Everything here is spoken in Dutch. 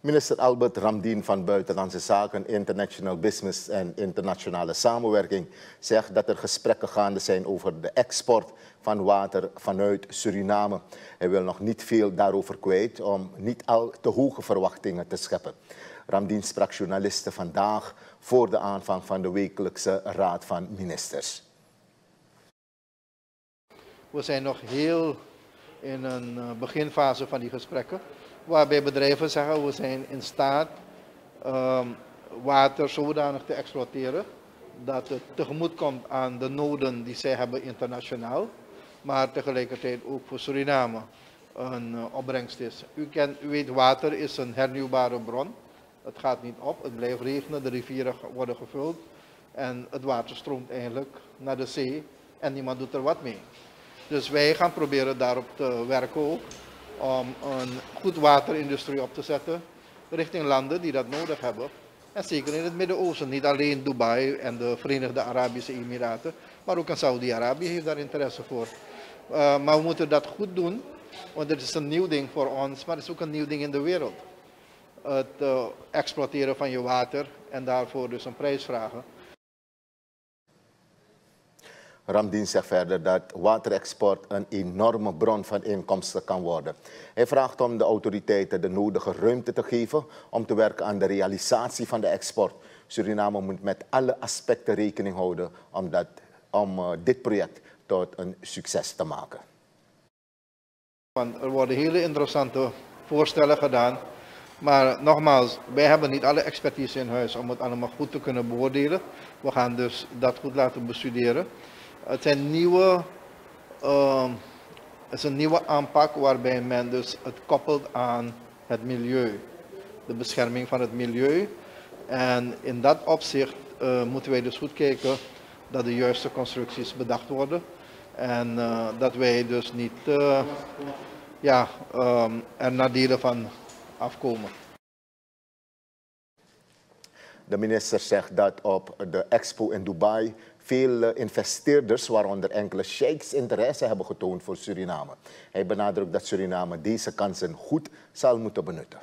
Minister Albert Ramdien van Buitenlandse Zaken, International Business en Internationale Samenwerking zegt dat er gesprekken gaande zijn over de export van water vanuit Suriname. Hij wil nog niet veel daarover kwijt om niet al te hoge verwachtingen te scheppen. Ramdien sprak journalisten vandaag voor de aanvang van de wekelijkse Raad van Ministers. We zijn nog heel in een eh, beginfase van die gesprekken, waarbij bedrijven zeggen we zijn in staat um, water zodanig te exploiteren dat het tegemoet komt aan de noden die zij hebben internationaal, maar tegelijkertijd ook voor Suriname een uh, opbrengst is. U, u weet, water is een hernieuwbare bron. Het gaat niet op, het blijft regenen, de rivieren worden gevuld en het water stroomt eigenlijk naar de zee en niemand doet er wat mee. Dus wij gaan proberen daarop te werken ook, om een goed waterindustrie op te zetten richting landen die dat nodig hebben. En zeker in het Midden-Oosten, niet alleen Dubai en de Verenigde Arabische Emiraten, maar ook Saudi-Arabië heeft daar interesse voor. Uh, maar we moeten dat goed doen, want het is een nieuw ding voor ons, maar het is ook een nieuw ding in de wereld. Het uh, exploiteren van je water en daarvoor dus een prijs vragen. Ramdien zegt verder dat waterexport een enorme bron van inkomsten kan worden. Hij vraagt om de autoriteiten de nodige ruimte te geven om te werken aan de realisatie van de export. Suriname moet met alle aspecten rekening houden om, dat, om uh, dit project tot een succes te maken. Want er worden hele interessante voorstellen gedaan. Maar nogmaals, wij hebben niet alle expertise in huis om het allemaal goed te kunnen beoordelen. We gaan dus dat goed laten bestuderen. Het, zijn nieuwe, uh, het is een nieuwe aanpak waarbij men dus het koppelt aan het milieu. De bescherming van het milieu. En in dat opzicht uh, moeten wij dus goed kijken dat de juiste constructies bedacht worden. En uh, dat wij dus niet uh, ja, um, er nadelen van afkomen. De minister zegt dat op de expo in Dubai veel eh, investeerders, waaronder enkele sheiks, interesse hebben getoond voor Suriname. Hij benadrukt dat Suriname deze kansen goed zal moeten benutten.